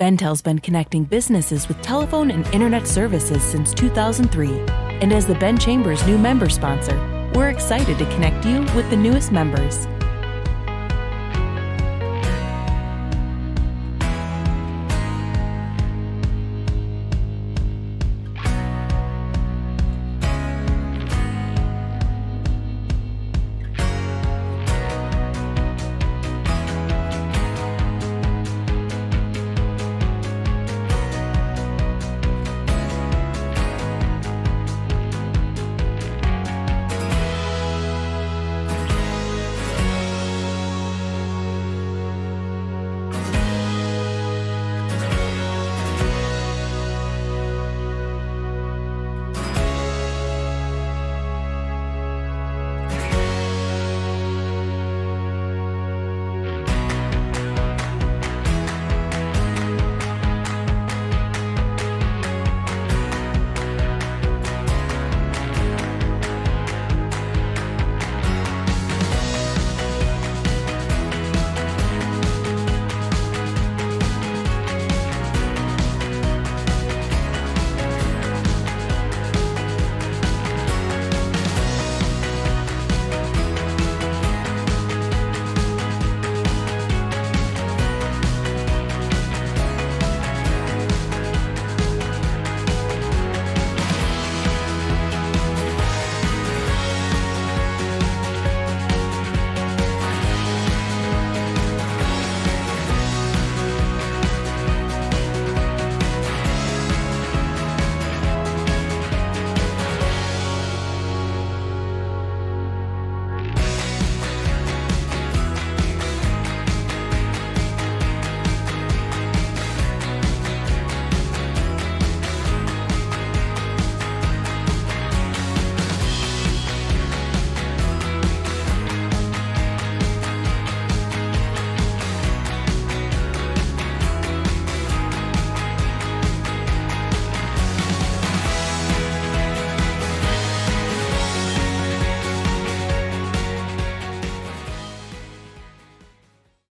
BendTel's been connecting businesses with telephone and internet services since 2003. And as the Bend Chambers new member sponsor, we're excited to connect you with the newest members.